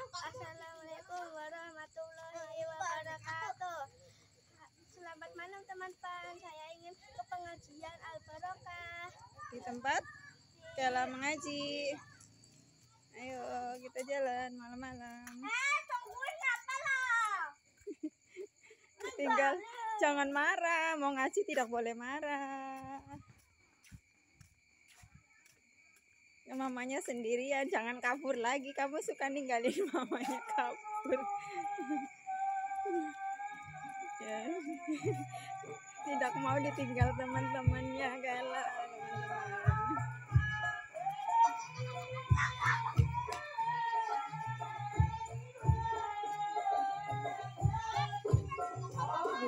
Assalamualaikum warahmatullahi wabarakatuh. Selamat malam teman-teman. Saya ingin ke pengajian Al Barokah. di tempat Kela mengaji. Ayo kita jalan malam-malam. Eh, tungguin apa loh? Tinggal jangan marah, mau ngaji tidak boleh marah. Ya, mamanya sendirian, jangan kabur lagi. Kamu suka ninggalin mamanya kabur. ya. Tidak mau ditinggal teman-temannya, teman-teman.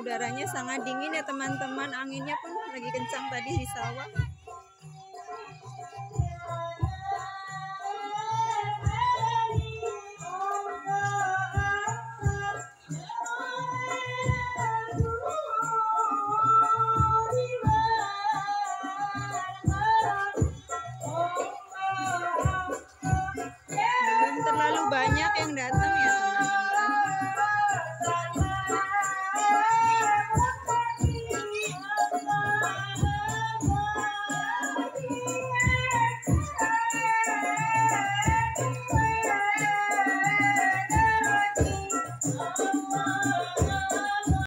udaranya sangat dingin ya teman-teman anginnya pun lagi kencang tadi di sawah terlalu banyak yang datang ya.